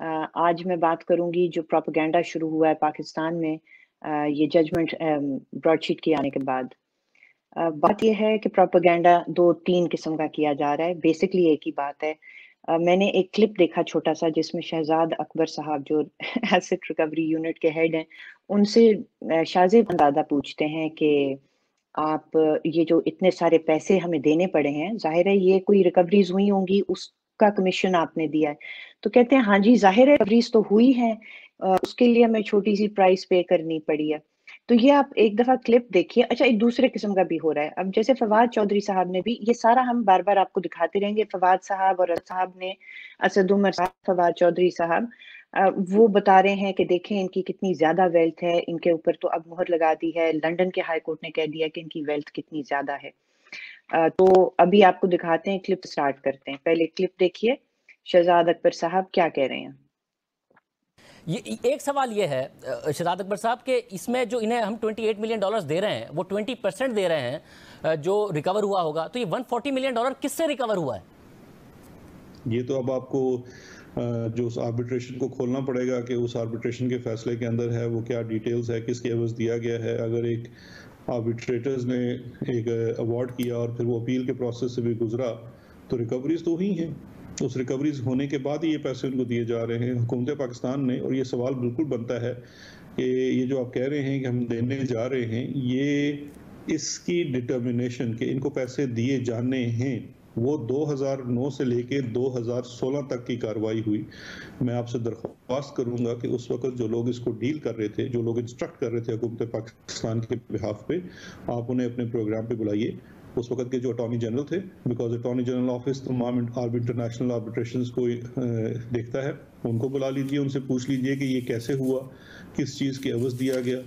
आज मैं बात करूँगी जो प्रोपागेंडा शुरू हुआ है पाकिस्तान में ये जजमेंट ब्रॉडशीट के आने के बाद। बात यह है कि प्रोपागेंडा दो तीन किस्म का किया जा रहा है। बेसिकली एक ही बात है। मैंने एक क्लिप देखा छोटा सा जिसमें शहजाद अकबर साहब जो एसिड रिकवरी यूनिट के हेड हैं, उनसे शाहजेब दादा पूछते हैं कि आप ये जो इतने सारे पैसे हमें देने पड़े हैं, ज़ाहिर है ये कोई रिकवरीज हुई होंगी उसका कमीशन आपने दिया है। तो कहते हैं हाँ जी, ज़ाहिर है रिकवरीज तो हुई है उसके लिए हमें छोटी सी प्राइस पे करनी पड़ी है। तो ये आप एक दफ़ा क्लिप देखिए। अच्छा एक दूसरे किस्म का भी हो रहा है। अब जैसे फवाद चौधरी साहब ने भी, ये सारा हम बार बार आपको दिखाते रहेंगे। फवाद साहब और साहब ने, असद उमर साहब, फवाद चौधरी साहब वो बता रहे हैं कि देखें, इनकी कितनी ज़्यादा वेल्थ है। इनके ऊपर तो अब मुहर लगा दी है। लंदन के हाई कोर्ट ने कह दिया कि इनकी वेल्थ कितनी ज़्यादा है। तो अभी आपको दिखाते हैं क्लिप स्टार्ट करते हैं। पहले क्लिप देखिए शहजाद अकबर साहब क्या कह रहे हैं। ये एक सवाल ये है शहजाद अकबर साहब के इसमें जो इन्हें हम 28 मिलियन डॉलर्स दे रहे हैं वो 20 परसेंट दे रहे हैं जो रिकवर हुआ होगा तो ये 140 मिलियन डॉलर किससे रिकवर हुआ है? ये तो अब आपको जो उस आर्बिट्रेशन को खोलना पड़ेगा कि उस आर्बिट्रेशन के फैसले के अंदर है वो क्या डिटेल्स है किसके एवज दिया गया है अगर एक आर्बिट्रेटर्स ने एक अवार्ड किया और फिर वो अपील के प्रोसेस से भी गुजरा तो रिकवरीज तो ही हैं। उस रिकवरीज होने के बाद ही ये पैसे उनको दिए जा रहे हैं। हुकूमत पाकिस्तान ने और ये सवाल बिल्कुल बनता है कि ये जो आप कह रहे हैं कि हम देने जा रहे हैं, ये इसकी डिटर्मिनेशन के, इनको पैसे दिए जाने हैं वो 2009 से लेके 2016 तक की कार्रवाई हुई। मैं आपसे दरख्वास्त करूँगा कि उस वक्त जो लोग इसको डील कर रहे थे, जो लोग इंस्ट्रक्ट कर रहे थे हुकूमत पाकिस्तान के बिहाफ पे, आप उन्हें अपने प्रोग्राम पे बुलाइए। उस वक्त के जो अटॉर्नी जनरल थे, बिकॉज़ अटॉर्नी जनरल ऑफ़िस तमाम इंटरनेशनल आर्बिट्रेशन को देखता है। उनको बुला लीजिए, उनसे पूछ लीजिए कि ये कैसे हुआ, किस चीज़ की अवज दिया गया।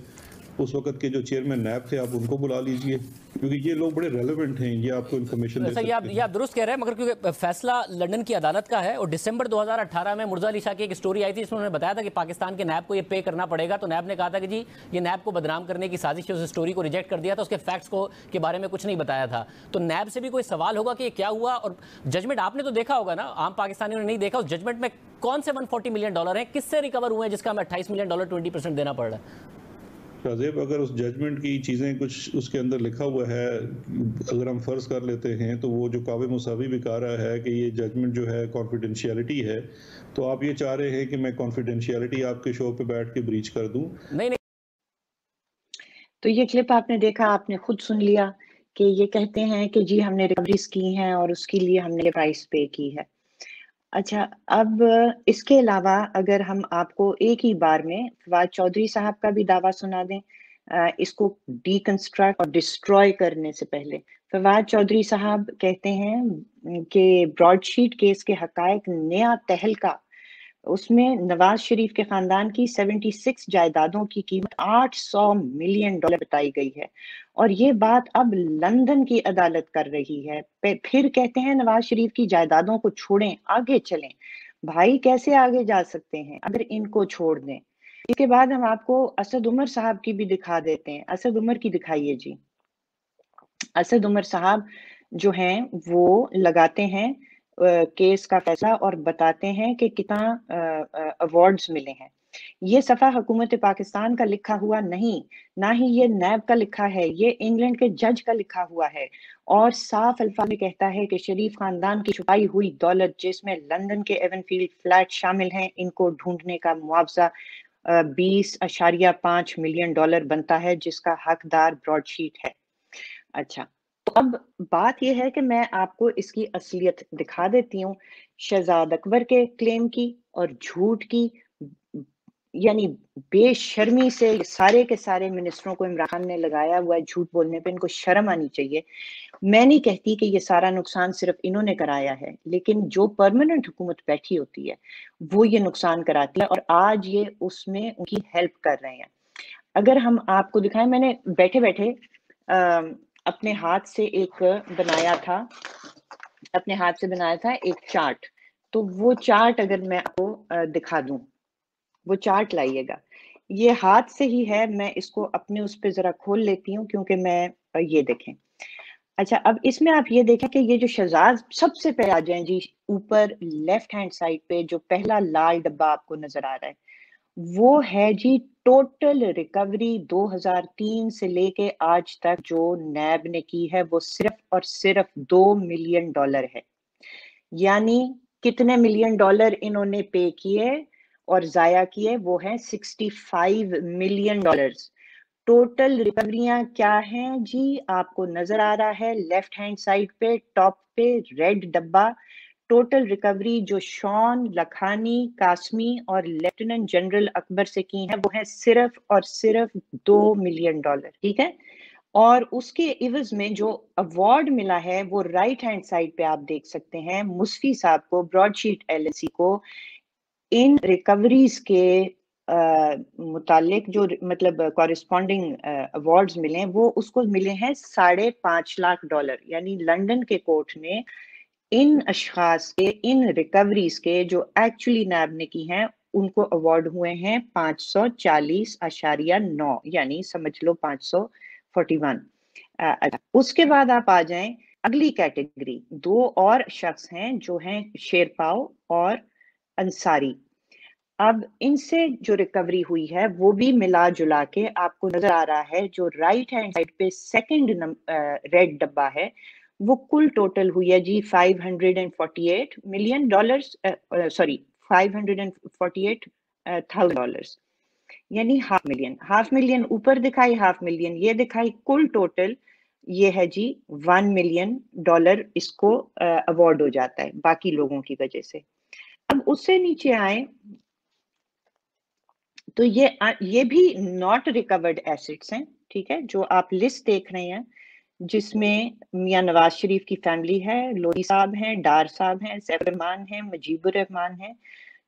उस वक्त के जो चेयरमैन नैब थे आप उनको बुला लीजिए क्योंकि ये लोग बड़े रेलिवेंट हैं ये आपको इन्फॉर्मेशन दे ये आप ये आप दुरुस्त कह रहे हैं मगर क्योंकि फैसला लंदन की अदालत का है और दिसंबर 2018 में मुर्जा अली शाह की एक स्टोरी आई थी जिसमें उन्होंने बताया था कि पाकिस्तान के नैब को ये पे करना पड़ेगा तो नैब ने कहा था कि जी ये नैब को बदनाम करने की साजिश है उस स्टोरी को रिजेक्ट कर दिया था उसके फैक्ट्स को के बारे में कुछ नहीं बताया था। तो नैब से भी कोई सवाल होगा कि ये क्या हुआ और जजमेंट आपने तो देखा होगा ना आम पाकिस्तानियों ने नहीं देखा उस जजमेंट में कौन से 140 मिलियन डॉलर हैं किससे रिकवर हुए हैं जिसका हमें 28 मिलियन डॉलर 20 परसेंट देना पड़ रहा है? शाहजेब अगर उस जजमेंट की चीज़ें कुछ उसके अंदर लिखा हुआ है अगर हम फ़र्ज़ कर लेते हैं तो वो जो कावे मुसावी भी कह रहा है कि ये जजमेंट जो है कॉन्फिडेंशियलिटी है तो आप ये चाह रहे हैं कि मैं कॉन्फिडेंशियलिटी आपके शो पे बैठ के ब्रीच कर दूँ? नहीं नहीं। तो ये क्लिप आपने देखा आपने खुद सुन लिया कि ये कहते हैं कि जी हमने रिकवरीज की हैं और उसके लिए हमने प्राइस पे की है। अच्छा अब, इसके अलावा अगर हम आपको एक ही बार में फवाद चौधरी साहब का भी दावा सुना दें इसको डीकंस्ट्रक्ट और डिस्ट्रॉय करने से पहले, फवाद चौधरी साहब कहते हैं कि ब्रॉडशीट केस के हकायक नया तहलका उसमें नवाज़ शरीफ के खानदान की 76 जायदादों की कीमत 800 मिलियन डॉलर बताई गई है। और ये बात अब लंदन की अदालत कर रही है। फिर कहते हैं नवाज़ शरीफ की जायदादों को छोड़ें, आगे चलें। भाई कैसे आगे जा सकते हैं अगर इनको छोड़ दें? इसके बाद हम आपको असद उमर साहब की भी दिखा देते हैं। असद उमर की दिखाइए जी। असद उमर साहब जो हैं, वो लगाते हैं केस का फैसला और बताते हैं कि कितना अवार्ड्स मिले हैं। ये सफ़ा हुकूमत पाकिस्तान का लिखा हुआ नहीं, ना ही ये नैब का लिखा है, ये इंग्लैंड के जज का लिखा हुआ है। और साफ़ अल्फाज में कहता है कि शरीफ खानदान की छुपाई हुई दौलत जिसमें लंदन के एवनफील्ड फ्लैट शामिल हैं, इनको ढूँढने का मुआवजा बीस अशारिया पाँच मिलियन डॉलर बनता है, जिसका हकदार ब्रॉडशीट है। अच्छा अब बात यह है कि मैं आपको इसकी असलियत दिखा देती हूँ, शहजाद अकबर के क्लेम की और झूठ की, यानी बेशर्मी से सारे के सारे मिनिस्टरों को इमरान खान ने लगाया हुआ है झूठ बोलने पे, इनको शर्म आनी चाहिए। मैं नहीं कहती कि ये सारा नुकसान सिर्फ़ इन्होंने कराया है, लेकिन जो परमानेंट हुकूमत बैठी होती है, वो ये नुकसान कराती है और आज ये उसमें उनकी हेल्प कर रहे हैं। अगर हम आपको दिखाएँ, मैंने बैठे बैठे अपने हाथ से एक बनाया था, अपने हाथ से बनाया था एक चार्ट। तो वो चार्ट अगर मैं आपको दिखा दूँ, वो चार्ट लाइएगा। ये हाथ से ही है, मैं इसको अपने उस पर जरा खोल लेती हूँ, क्योंकि मैं ये देखें। अच्छा अब इसमें आप ये देखें कि ये जो शहजाद सबसे पहले आ जाए जी, ऊपर लेफ़्ट हैंड साइड पे जो पहला लाल डब्बा आपको नज़र आ रहा है वो है जी टोटल रिकवरी 2003 से लेके आज तक जो नैब ने की है, वो सिर्फ़ और सिर्फ़ दो मिलियन डॉलर है। यानी कितने मिलियन डॉलर इन्होंने पे किए और जाया किए, वो है 65 मिलियन डॉलर्स। टोटल रिकवरियाँ क्या हैं जी? आपको नज़र आ रहा है लेफ़्ट हैंड साइड पे टॉप पे रेड डब्बा टोटल रिकवरी जो शॉन, लखानी, कासमी और लेफ्टिनेंट जनरल अकबर से की है, वो है सिर्फ़ और सिर्फ़ दो मिलियन डॉलर, ठीक है? और उसके इवज में जो अवार्ड मिला है, वो राइट हैंड साइड पे आप देख सकते हैं, मुस्फी साहब को ब्रॉडशीट एलएसी को, इन रिकवरीज के मुतालिक जो मतलब कॉरिस्पॉन्डिंग अवार्ड्स मिले हैं, वो उसको मिले हैं साढ़े पाँच लाख डॉलर, यानी लंदन के कोर्ट ने इन अशखास के, इन रिकवरीज के जो एक्चुअली नैब ने की हैं, उनको अवार्ड हुए हैं पाँच सौ चालीस आशारिया नौ, यानी समझ लो पाँच सौ फोर्टी वन उसके बाद आप आ जाएँ अगली कैटेगरी दो और शख्स हैं जो हैं शेरपाओ और अंसारी। अब इनसे जो रिकवरी हुई है, वो भी मिला जुला के आपको नज़र आ रहा है, जो राइट हैंड साइड पे सेकंड रेड डब्बा है वो कुल टोटल हुई है जी 548 million dollars sorry 548 thousand dollars यानी हाफ़ मिलियन हाफ़ मिलियन ऊपर दिखाई हाफ़ मिलियन ये दिखाई, कुल टोटल ये है जी वन मिलियन डॉलर इसको अवार्ड हो जाता है बाकी लोगों की वजह से। अब उससे नीचे आए तो ये ये भी नॉट रिकवर्ड एसिड्स हैं, ठीक है, जो आप लिस्ट देख रहे हैं जिसमें मियाँ नवाज़ शरीफ की फैमिली है, लोधी साहब हैं, डार साहब हैं, सैफ रहमान हैं, मजीबुर रहमान हैं।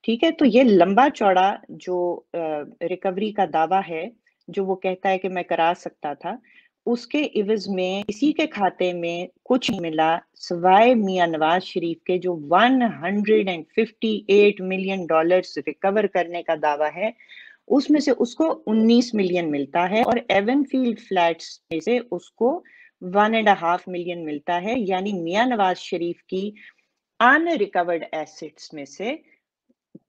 ठीक है तो ये लंबा चौड़ा जो रिकवरी का दावा है, जो वो कहता है कि मैं करा सकता था, उसके इवज में इसी के खाते में कुछ मिला सवाए मियाँ नवाज़ शरीफ के, जो 158 मिलियन डॉलर्स रिकवर करने का दावा है, उसमें से उसको 19 मिलियन मिलता है और एवनफील्ड फ्लैट्स में से उसको वन एंड हाफ़ मिलियन मिलता है, यानी मियाँ नवाज़ शरीफ की अनरिकवर्ड एसेट्स में से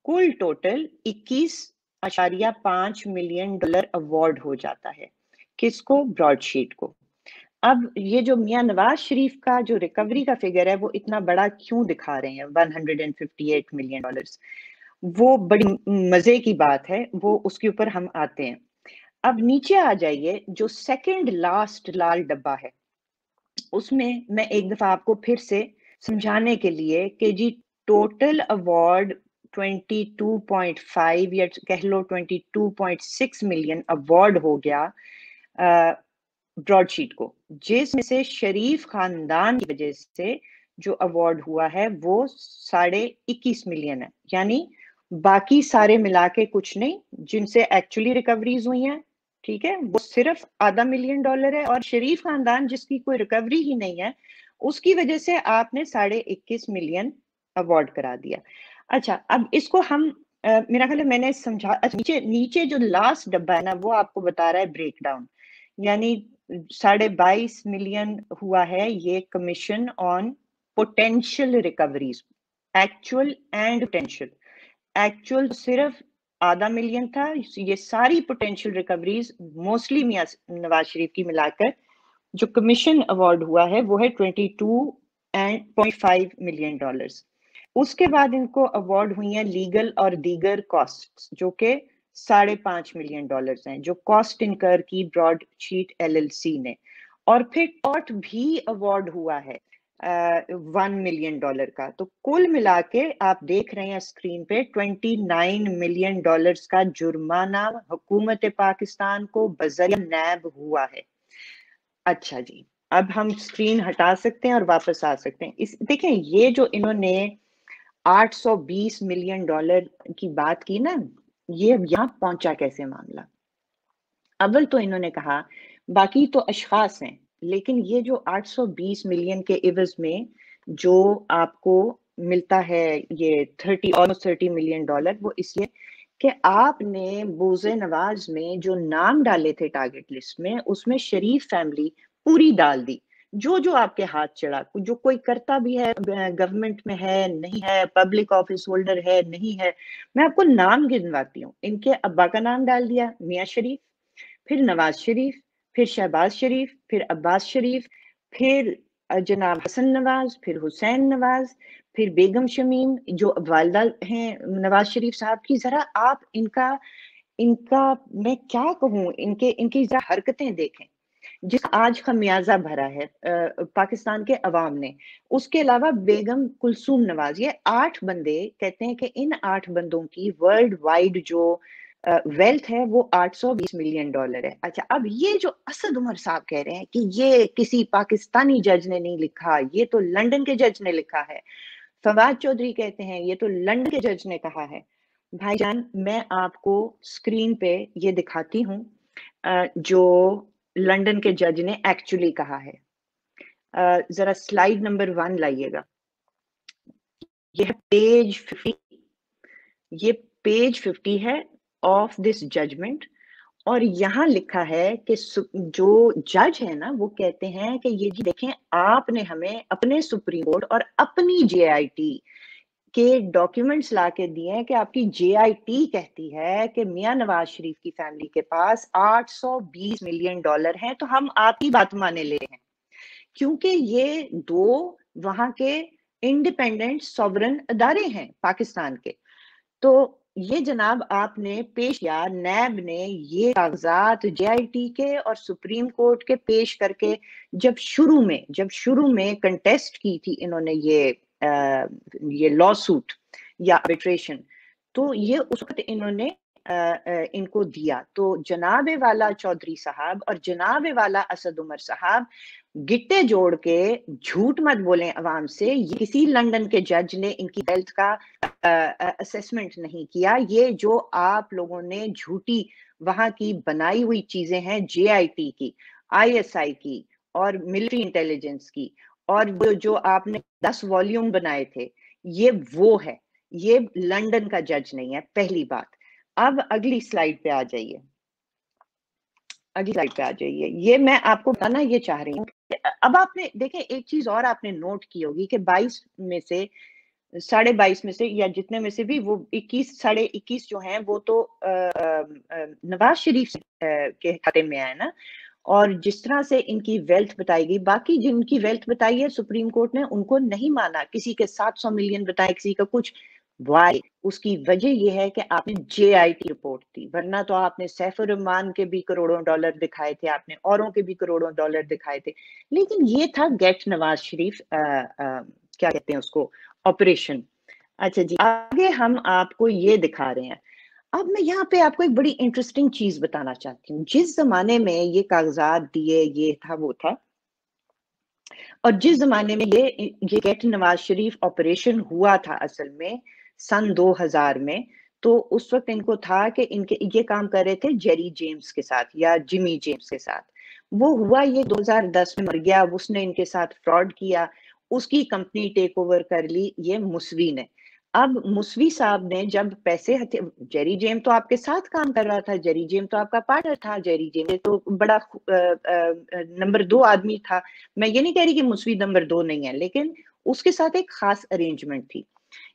कुल टोटल 21 अशारिया पाँच मिलियन डॉलर अवार्ड हो जाता है। किसको? ब्रॉडशीट को। अब ये जो मियाँ नवाज़ शरीफ का जो रिकवरी का फिगर है, वो इतना बड़ा क्यों दिखा रहे हैं? 158 मिलियन डॉलर्स वो बड़ी मज़े की बात है, वो उसके ऊपर हम आते हैं। अब नीचे आ जाइए, जो सेकंड लास्ट लाल डब्बा है। उसमें मैं एक दफ़ा आपको फिर से समझाने के लिए कि जी टोटल अवार्ड 22.5 या कह लो 22.6 मिलियन अवार्ड हो गया ब्रॉडशीट को। जिसमें से शरीफ खानदान की वजह से जो अवार्ड हुआ है, वो साढ़े इक्कीस मिलियन है। यानी बाकी सारे मिला के कुछ नहीं, जिनसे एक्चुअली रिकवरीज हुई हैं ठीक है? वो सिर्फ़ आधा मिलियन डॉलर है और शरीफ खानदान जिसकी कोई रिकवरी ही नहीं है उसकी वजह से आपने साढ़े इक्कीस मिलियन अवार्ड करा दिया। अच्छा अब इसको हम आ, मेरा ख्याल मैंने समझा अच्छा नीचे नीचे जो लास्ट डब्बा है ना वो आपको बता रहा है ब्रेक डाउन यानी साढ़े बाईस मिलियन हुआ है ये commission on potential recoveries actual and potential actual सिर्फ़ आधा मिलियन था। ये सारी पोटेंशियल रिकवरीज मोस्टली मियाँ नवाज़ शरीफ की मिलाकर जो कमीशन अवार्ड हुआ है, वो है twenty two and point five million dollars उसके बाद इनको अवार्ड हुई हैं लीगल और दीगर कॉस्ट जो कि साढ़े पाँच मिलियन डॉलर्स हैं, जो कॉस्ट इनकर की ब्रॉड शीट एलएलसी ने। और फिर टॉट भी अवार्ड हुआ है। वन मिलियन डॉलर का। तो कुल मिला के आप देख रहे हैं स्क्रीन पे ट्वेंटी नाइन मिलियन डॉलर्स का जुर्माना हुकूमत पाकिस्तान को बजरिया नैब हुआ है। अच्छा जी, अब हम स्क्रीन हटा सकते हैं और वापस आ सकते हैं। इस देखें ये जो इन्होंने 820 मिलियन डॉलर की बात की ना, ये अब यहाँ पहुँचा कैसे मामला? अव्वल तो इन्होंने कहा, बाकी तो अशखास हैं। लेकिन ये जो 820 मिलियन के इवज में जो आपको मिलता है ये 30 ऑलमोस्ट 30 मिलियन डॉलर वो इसलिए कि आपने बोजे नवाज़ में जो नाम डाले थे टारगेट लिस्ट में, उसमें शरीफ फैमिली पूरी डाल दी। जो जो आपके हाथ चढ़ा, जो कोई करता भी है गवर्नमेंट में है, नहीं है पब्लिक ऑफ़िस होल्डर है, नहीं है, मैं आपको नाम गिनवाती हूँ। इनके अब्बा का नाम डाल दिया, मियाँ शरीफ, फिर नवाज़ शरीफ फिर शहबाज शरीफ, फिर अब्बास शरीफ, फिर जनाब हसन नवाज़, फिर हुसैन नवाज़, फिर बेगम शमीम, जो वालदा हैं, नवाज़ शरीफ साहब की, जरा आप इनका इनका मैं क्या कहूँ, इनके, इनकी जरा हरकतें देखें। जिस आज खमियाजा भरा है पाकिस्तान के अवाम ने, उसके अलावा बेगम कुलसूम नवाज़, ये आठ बंदे कहते हैं कि इन आठ बंदों की वर्ल्ड वाइड जो वेल्थ है, वो 820 मिलियन डॉलर है। अच्छा अब ये जो असद उमर साहब कह रहे हैं कि ये किसी पाकिस्तानी जज ने नहीं लिखा, ये तो लंदन के जज ने लिखा है। फवाद चौधरी कहते हैं, ये तो लंदन के जज ने कहा है। भाईजान, मैं आपको स्क्रीन पे ये दिखाती हूँ जो लंदन के जज ने एक्चुअली कहा है। जरा स्लाइड नंबर वन लाइएगा। यह पेज फिफ्टी ये पेज फिफ्टी है ऑफ़ दिस जजमेंट और यहाँ लिखा है कि जो जज है ना, वो कहते हैं कि ये जी देखें, आपने हमें अपने सुप्रीम कोर्ट और अपनी जेआईटी के डॉक्यूमेंट्स ला के दिए कि आपकी जेआईटी कहती है कि मियाँ नवाज़ शरीफ की फैमिली के पास 820 मिलियन डॉलर हैं तो हम आपकी बात माने ले हैं। क्योंकि ये दो वहाँ के इंडिपेंडेंट सॉवरन अदारे हैं पाकिस्तान के। तो ये जनाब आपने पेश किया नैब ने ये कागजात जेआईटी के और सुप्रीम कोर्ट के पेश करके जब शुरू में जब शुरू में कंटेस्ट की थी इन्होंने ये आ, ये लॉ सूट या आर्बिट्रेशन तो ये उस वक्त इन्होंने इनको दिया। तो जनाब वाला चौधरी साहब और जनाब वाला असद उमर साहब गिट्टे जोड़ के झूठ मत बोलें अवाम से। किसी लंदन के जज ने इनकी हेल्थ का असेसमेंट नहीं किया। ये जो आप लोगों ने झूठी वहाँ की बनाई हुई चीज़ें हैं जेआईटी की आईएसआई की और मिलिट्री इंटेलिजेंस की और वो जो आपने दस वॉल्यूम बनाए थे, ये वो है। ये लंदन का जज नहीं है, पहली बात। अब अगली स्लाइड पे आ जाइए। अगली स्लाइड पे आ जाइए। ये मैं आपको बताना ये चाह रही हूँ अब आपने देखे एक चीज़ और आपने नोट की होगी कि 22 में से, साढ़े बाईस में से या जितने में से भी वो 21 साढ़े इक्कीस जो हैं, वो तो नवाज़ शरीफ के खाते में आए ना? और जिस तरह से इनकी वेल्थ बताई गई, बाकी जिनकी वेल्थ बताई है, सुप्रीम कोर्ट ने उनको नहीं माना। किसी के 700 मिलियन बताए, किसी का कुछ वाई उसकी वजह यह है कि आपने जेआईटी रिपोर्ट दी। वरना तो आपने सैफुर रहमान के भी करोड़ों डॉलर दिखाए थे आपने औरों के भी करोड़ों डॉलर दिखाए थे। लेकिन ये था गेट नवाज़ शरीफ आ, आ, क्या कहते हैं उसको? ऑपरेशन अच्छा जी आगे हम आपको ये दिखा रहे हैं। अब मैं यहाँ पे आपको एक बड़ी इंटरेस्टिंग चीज़ बताना चाहती हूँ। जिस जमाने में ये कागजात दिए ये था वो था। और जिस जमाने में ये ये गेट नवाज़ शरीफ ऑपरेशन हुआ था असल में सन 2000 में तो उस वक्त इनको था कि इनके, ये काम कर रहे थे जेरी जेम्स के साथ या जिमी जेम्स के साथ। वो हुआ ये 2010 में मर गया, उसने इनके साथ फ्रॉड किया, उसकी कंपनी टेक ओवर कर ली, ये मुसवी ने। अब मुसवी साहब ने जब पैसे जेरी जेम तो आपके साथ काम कर रहा था, जेरी जेम तो आपका पार्टनर था, जेरी जेम तो बड़ा नंबर दो आदमी था। मैं ये नहीं कह रही कि मुसवी नंबर दो नहीं है, लेकिन उसके साथ एक खास अरेंजमेंट थी।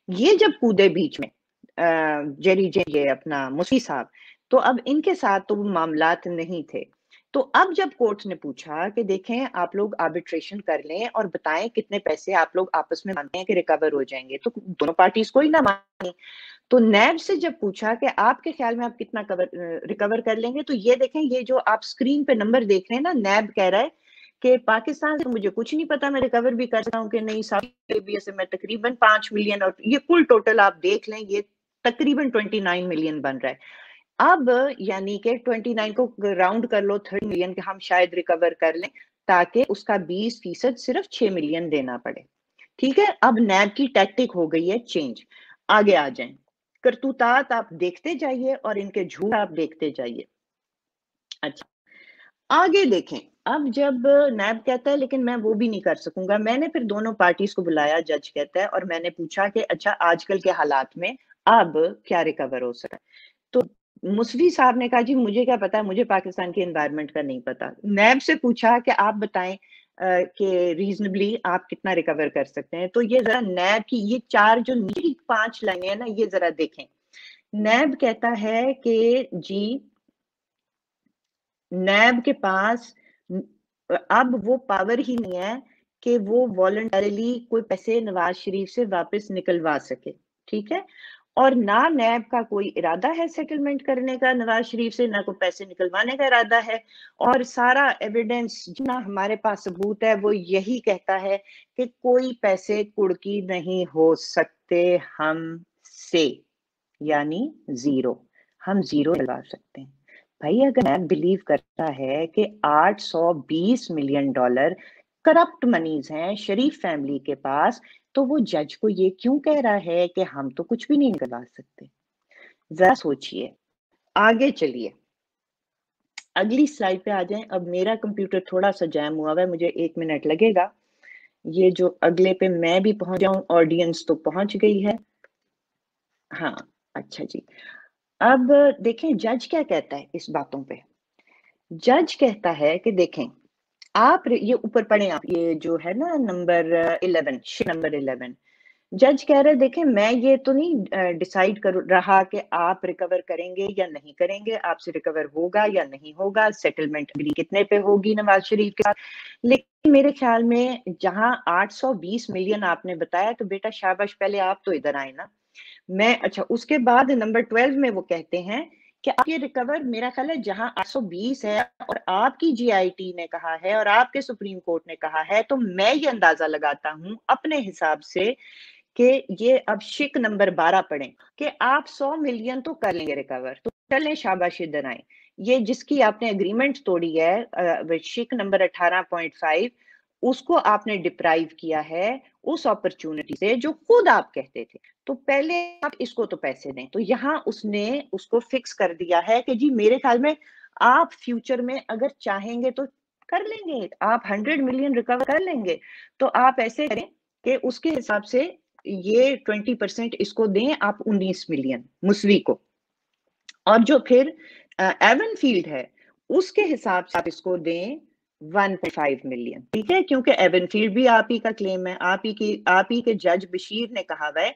ये जब कूदे बीच में जेरी जे, ये अपना मुसी साहब तो अब इनके साथ तो मामला नहीं थे। तो अब जब कोर्ट ने पूछा कि देखें, आप लोग आर्बिट्रेशन कर लें और बताएँ कितने पैसे आप लोग आपस में मानते हैं कि रिकवर हो जाएँगे तो दोनों पार्टीज़ को ही ना मानी। तो नैब से जब पूछा कि आपके ख्याल में आप कितना कवर रिकवर कर लेंगे तो ये देखें, ये जो आप स्क्रीन पे नंबर देख रहे हैं ना, नैब कह रहा है कि पाकिस्तान से मुझे कुछ नहीं पता, मैं रिकवर भी कर सकता हूँ कि नहीं। सऊदी अरेबिया से मैं तकरीबन पाँच मिलियन और ये कुल टोटल आप देख लें, ये तकरीबन ट्वेंटी नाइन मिलियन बन रहा है। अब यानी कि ट्वेंटी नाइन को राउंड कर लो थर्टी मिलियन के हम शायद रिकवर कर लें, ताकि उसका बीस फ़ीसद सिर्फ़ छह मिलियन देना पड़े। ठीक है? अब नैब की टैक्टिक हो गई है चेंज आगे आ जाए। करतूतात आप देखते जाइए और इनके झूठ आप देखते जाइए। अच्छा। आगे देखें। अब जब नैब कहता है, लेकिन मैं वो भी नहीं कर सकूँगा। मैंने फिर दोनों पार्टीज़ को बुलाया जज कहता है, और मैंने पूछा कि अच्छा आजकल के हालात में अब क्या रिकवर हो सकता है? तो मुसवी साहब ने कहा, जी, मुझे क्या पता है? मुझे पाकिस्तान के एनवायरनमेंट का नहीं पता। नैब से पूछा कि, आप बताएँ कि रीजनेबली आप कितना रिकवर कर सकते हैं? तो ये जरा नैब की, ये चार जो नीचे पाँच लाइनें हैं ना, ये जरा देखें। नैब कहता है कि, जी नैब के पास अब वो पावर ही नहीं है कि वो वॉलंटरली कोई पैसे नवाज़ शरीफ से वापस निकलवा सके, ठीक है? और ना नैब का कोई इरादा है सेटलमेंट करने का, नवाज़ शरीफ से ना कोई पैसे निकलवाने का इरादा है? और सारा एविडेंस जितना हमारे पास सबूत है, वो यही कहता है कि कोई पैसे कुड़की नहीं हो सकते हम से, यानी ज़ीरो हम ज़ीरो निकलवा सकते हैं। भाई, अगर नैब बिलीव करता है कि 820 मिलियन डॉलर करप्ट मनीज हैं शरीफ फैमिली के पास तो वो जज को ये क्यों कह रहा है कि हम तो कुछ भी नहीं निकलवा सकते? जरा सोचिए। आगे चलिए। अगली स्लाइड पे आ जाएँ। अब मेरा कंप्यूटर थोड़ा सा जैम हुआ है, मुझे एक मिनट लगेगा। ये जो अगले पे मैं भी पहुँच जाऊँ ऑडियंस तो पहुँच गई है। हाँ अच्छा जी। अब देखें जज क्या कहता है इस बातों पे? जज कहता है कि देखें, आप ये ऊपर पढ़े आप, ये जो है ना नंबर इलेवन नंबर इलेवन जज कह रहे देखें, मैं ये तो नहीं डिसाइड कर रहा कि आप रिकवर करेंगे या नहीं करेंगे, आपसे रिकवर होगा या नहीं होगा सेटलमेंट अगली कितने पे होगी नवाज़ शरीफ के साथ? लेकिन मेरे ख्याल में जहाँ 820 मिलियन आपने बताया तो बेटा शाबाश, पहले आप तो इधर आए ना। मैं अच्छा उसके बाद नंबर ट्वेल्व में वो कहते हैं कि आपके रिकवर मेरा ख्याल है जहाँ 820 है और आपकी जीआईटी ने कहा है और आपके सुप्रीम कोर्ट ने कहा है तो मैं ये अंदाज़ा लगाता हूँ अपने हिसाब से कि ये अब शिक नंबर 12 पढ़े कि आप 100 मिलियन तो कर लेंगे रिकवर तो चलें शाबाशी दनाए। ये जिसकी आपने अग्रीमेंट तोड़ी है शिक नंबर 18.5 उसको आपने डिप्राइव किया है उस अपॉर्चुनिटी से जो खुद आप कहते थे। तो पहले आप इसको तो पैसे दें। तो यहाँ उसने उसको फिक्स कर दिया है कि जी, मेरे ख्याल में आप फ्यूचर में अगर चाहेंगे तो कर लेंगे। आप हंड्रेड मिलियन रिकवर कर लेंगे। तो आप ऐसे करें कि उसके हिसाब से ये ट्वेंटी परसेंट इसको दें आप उन्नीस मिलियन मुसवी को। और जो फिर एवन फ़ील्ड है, उसके हिसाब से आप इसको दें 1.5 मिलियन ठीक है? क्योंकि एवनफील्ड भी आप ही का क्लेम है, आप ही की, आप ही के जज बशीर ने कहा है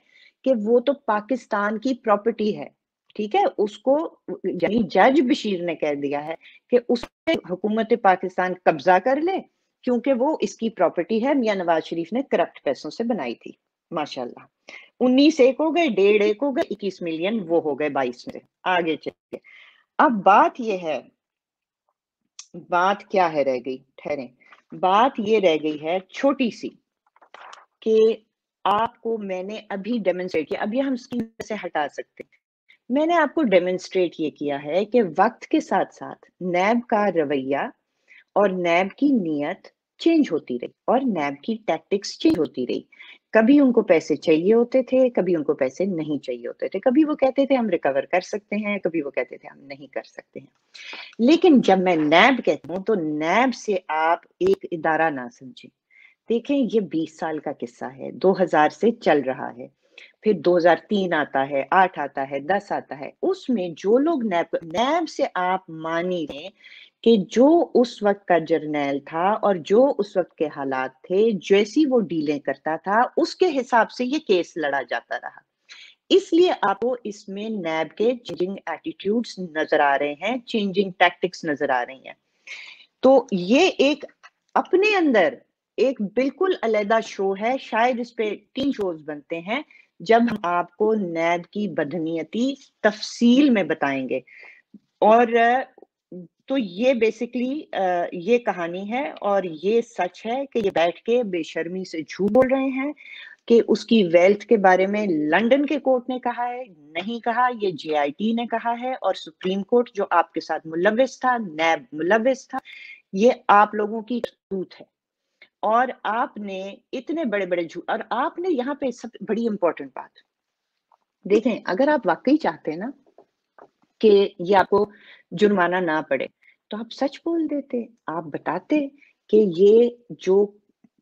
कि वो तो पाकिस्तान की प्रॉपर्टी है। ठीक है? उसको, यानी जज बशीर ने कह दिया है कि उस हुकूमत पाकिस्तान कब्जा कर ले, क्योंकि वो इसकी प्रॉपर्टी है। मियाँ नवाज़ शरीफ ने करप्ट पैसों से बनाई थी, माशाल्लाह। उन्नीस एक हो गए, डेढ़ एक हो गए, इक्कीस मिलियन वो हो गए बाईस में आगे चलिए। अब बात यह है बात क्या है रह गई? ठहरे। बात ये रह गई है छोटी सी कि आपको मैंने अभी डेमोन्स्ट्रेट किया। अभी हम स्क्रीन से हटा सकते हैं। मैंने आपको डेमोन्स्ट्रेट ये किया है कि वक्त के साथ साथ नैब का रवैया और नैब की नीयत चेंज होती रही और नैब की टैक्टिक्स चेंज होती रही। कभी उनको पैसे चाहिए होते थे, कभी उनको पैसे नहीं चाहिए होते थे। कभी वो कहते थे हम रिकवर कर सकते हैं, कभी वो कहते थे हम नहीं कर सकते हैं। लेकिन जब मैं नैब कहती हूँ तो नैब से आप एक इदारा ना समझें। देखें, ये 20 साल का किस्सा है 2000 से चल रहा है, फिर 2003 आता है 8 आता है 10 आता है। उसमें जो लोग नैब नैब से आप मानी कि जो उस वक्त का जर्नैल था और जो उस वक्त के हालात थे, जैसी वो डीलें करता था, उसके हिसाब से ये केस लड़ा जाता रहा। इसलिए आपको इसमें नैब के चेंजिंग एटीट्यूड्स नज़र आ रहे हैं चेंजिंग टैक्टिक्स नज़र आ रही हैं। तो ये एक अपने अंदर एक बिल्कुल अलहदा शो है, शायद इस पे तीन शोज़ बनते हैं, जब हम आपको नैब की बदनीयती तफसील में बताएँगे। और तो ये बेसिकली ये कहानी है और ये सच है कि ये बैठ के बेशर्मी से झूठ बोल रहे हैं कि उसकी वेल्थ के बारे में लंदन के कोर्ट ने कहा है, नहीं कहा, ये जेआईटी ने कहा है और सुप्रीम कोर्ट जो आपके साथ मुलविस था, नैब मुलविस था, ये आप लोगों की झूठ है। और आपने इतने बड़े बड़े झूठ और आपने यहाँ पे सब बड़ी इंपॉर्टेंट बात। देखें, अगर आप वाकई चाहते हैं ना कि ये आपको जुर्माना ना पड़े। तो आप सच बोल देते, आप बताते कि ये जो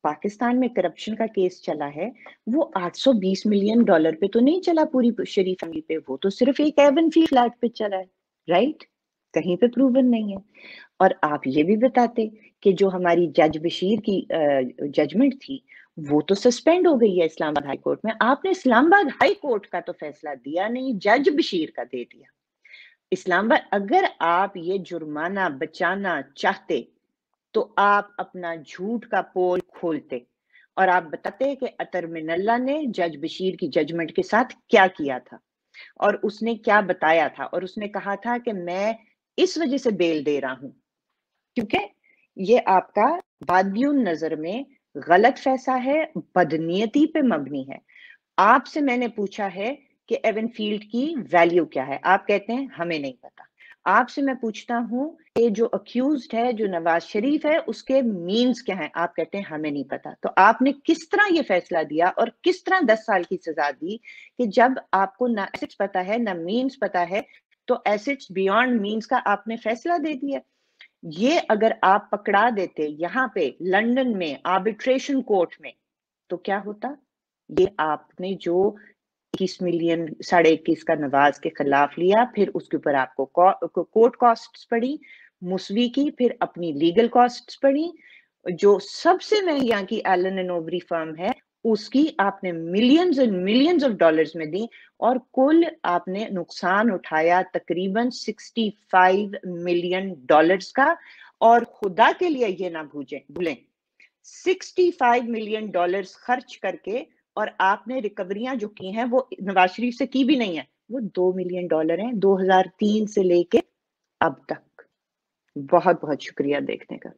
पाकिस्तान में करप्शन का केस चला है, वो 820 मिलियन डॉलर पे तो नहीं चला पूरी शरीफ फैमिली पे, वो तो सिर्फ़ एक एवन फ़ी फ्लैट पे चला है राइट कहीं पे प्रूवन नहीं है। और आप ये भी बताते कि जो हमारी जज बशीर की जजमेंट थी, वो तो सस्पेंड हो गई है इस्लामाबाद हाई कोर्ट में। आपने इस्लामाबाद हाई कोर्ट का तो फैसला दिया नहीं, जज बशीर का दे दिया। इस्लामाबाद अगर आप ये जुर्माना बचाना चाहते तो आप अपना झूठ का पोल खोलते और आप बताते कि अतर मिनल्ला ने जज बशीर की जजमेंट के साथ क्या किया था और उसने क्या बताया था और उसने कहा था कि मैं इस वजह से बेल दे रहा हूँ। क्योंकि ये आपका बादियुन नज़र में गलत फैसला है, बदनीयती पे मबनी है। आपसे मैंने पूछा है कि एवन फ़ील्ड की वैल्यू क्या है? आप कहते हैं, हमें नहीं पता। आपसे मैं पूछता हूँ कि जो अक्यूज है, जो नवाज़ शरीफ है, उसके मीन्स क्या है? आप कहते हैं, हमें नहीं पता। तो आपने किस तरह ये फैसला दिया और किस तरह दस साल की सजा दी कि जब आपको ना एसिड्स पता है, ना मीन्स पता है तो एसिड्स बियॉन्ड मीन्स का आपने फैसला दे दिया। ये अगर आप पकड़ा देते यहाँ पे लंदन में आर्बिट्रेशन कोर्ट में तो क्या होता? ये आपने जो इक्कीस मिलियन साढ़े इक्कीस का नवाज़ के खिलाफ लिया, फिर उसके ऊपर आपको कोर्ट कॉस्ट पड़ी, मुसवी की, फिर अपनी लीगल कॉस्ट पड़ी। जो सबसे महँगी यहाँ की एलन एंड ओवरी फर्म है, उसकी आपने millions and millions of dollars में दी और कुल आपने नुकसान उठाया तकरीबन 65 मिलियन डॉलर्स का। और खुदा के लिए ये ना भूजे भूलें। 65 मिलियन डॉलर्स खर्च करके और आपने रिकवरियाँ जो की हैं, वो नवाज़ शरीफ से की भी नहीं है, वो दो मिलियन डॉलर हैं 2003 से लेके अब तक। बहुत बहुत शुक्रिया देखने का।